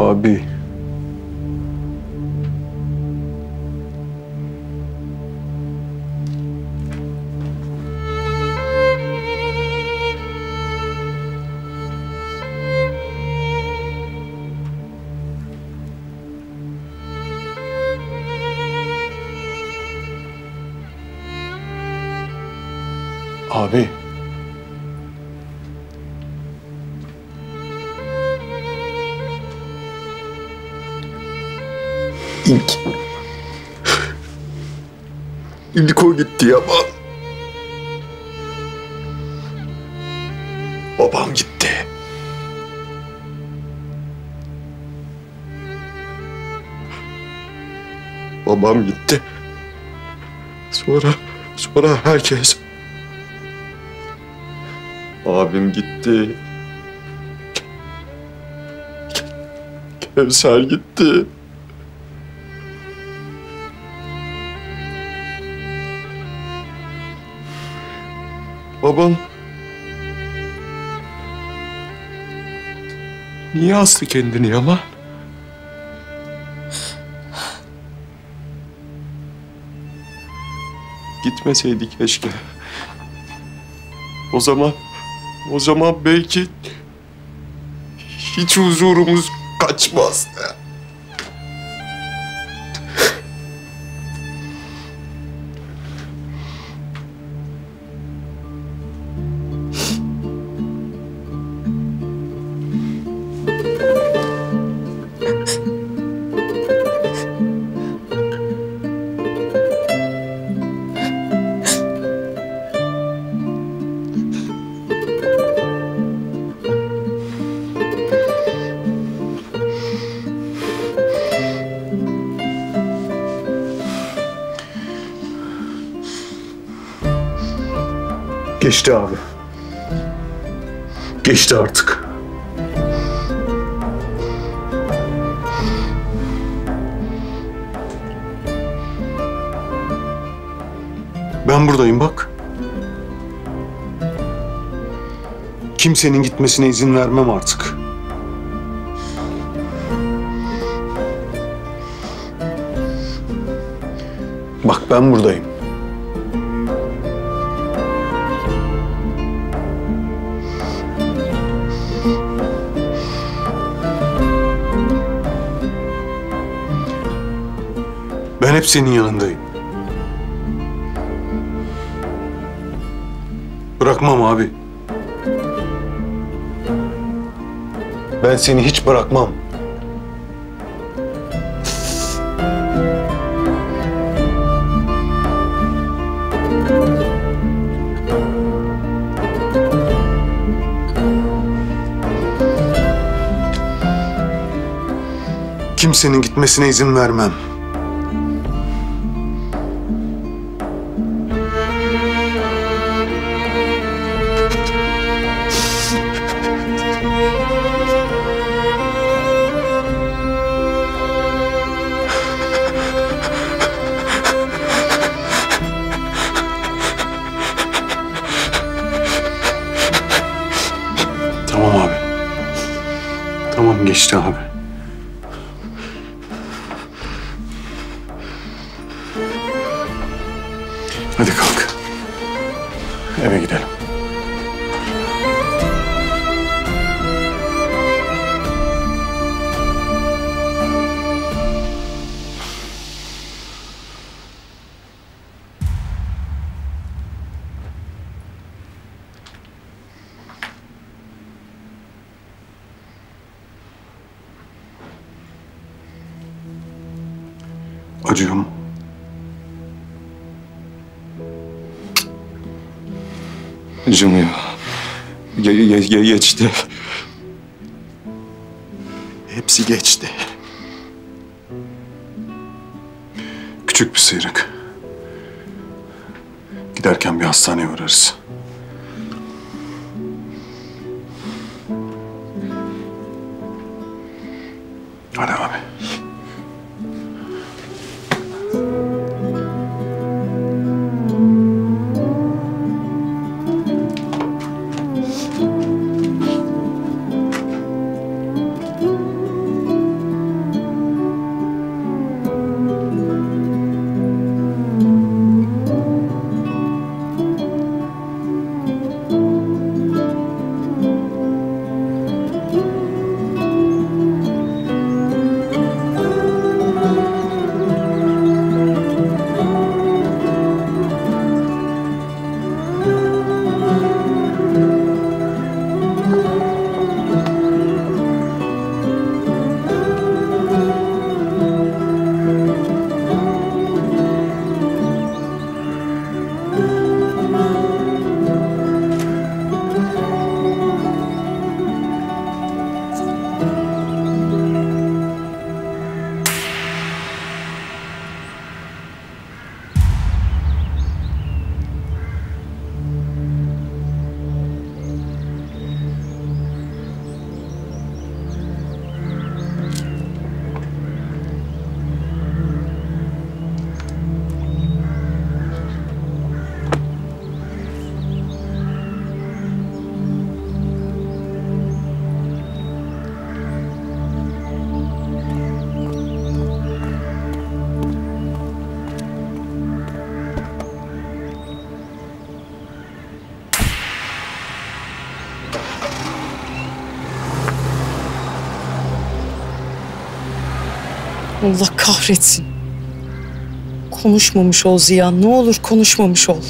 Abi. Abi. İlk. İlk o gitti ama. Babam gitti. Babam gitti. Sonra, sonra herkes. Abim gitti. Kevser gitti. Babam niye astı kendini Yaman? Gitmeseydi keşke. O zaman, o zaman belki hiç huzurumuz kaçmazdı. Geçti abi. Geçti artık. Ben buradayım bak. Kimsenin gitmesine izin vermem artık. Bak ben buradayım. Ben hep senin yanındayım. Bırakmam abi. Ben seni hiç bırakmam. Kimsenin gitmesine izin vermem. Geçti abi. Hadi kalk. Eve gidelim. Acıyor mu? Acımıyor. Ge ge ge geçti. Hepsi geçti. Küçük bir sıyrık. Giderken bir hastaneye uğrarız. Allah kahretsin. Konuşmamış ol Ziya. Ne olur konuşmamış ol.